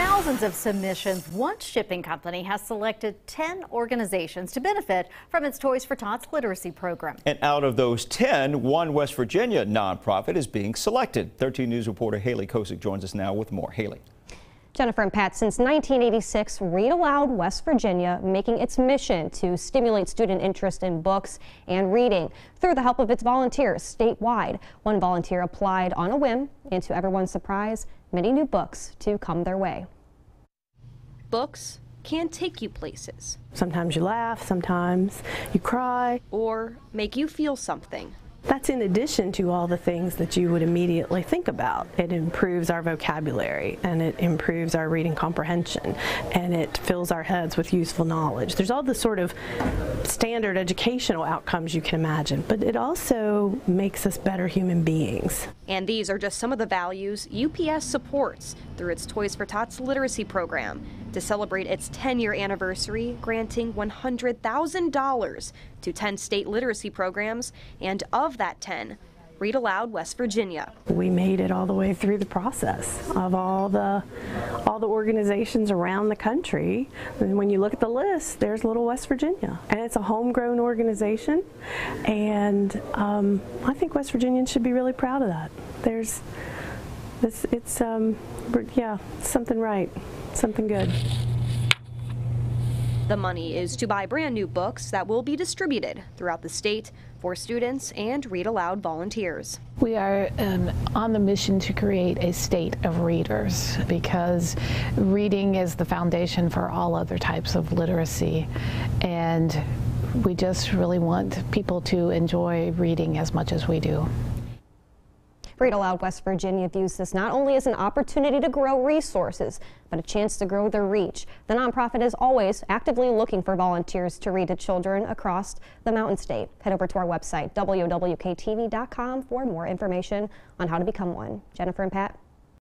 thousands of submissions, one shipping company has selected 10 organizations to benefit from its Toys for Tots literacy program. And out of those 10, one West Virginia nonprofit is being selected. 13 News reporter Haley Kosick joins us now with more. Haley. Jennifer and Pat, since 1986, Read Aloud West Virginia making its mission to stimulate student interest in books and reading through the help of its volunteers statewide. One volunteer applied on a whim, and to everyone's surprise, many new books to come their way. Books can take you places. Sometimes you laugh, sometimes you cry. Or make you feel something. That's in addition to all the things that you would immediately think about. It improves our vocabulary and it improves our reading comprehension and it fills our heads with useful knowledge. There's all the sort of standard educational outcomes you can imagine, but it also makes us better human beings. And these are just some of the values UPS supports through its Toys for Tots literacy program to celebrate its 10 year anniversary, granting $100,000 to 10 state literacy programs, and of that 10, Read Aloud West Virginia. We made it all the way through the process of all the all the organizations around the country. And when you look at the list, there's Little West Virginia, and it's a homegrown organization. And um, I think West Virginians should be really proud of that. There's it's, it's um, yeah, something right, something good. The money is to buy brand new books that will be distributed throughout the state for students and Read Aloud volunteers. We are um, on the mission to create a state of readers because reading is the foundation for all other types of literacy and we just really want people to enjoy reading as much as we do. Read Aloud West Virginia views this not only as an opportunity to grow resources, but a chance to grow their reach. The nonprofit is always actively looking for volunteers to read to children across the Mountain State. Head over to our website, wowktv.com, for more information on how to become one. Jennifer and Pat.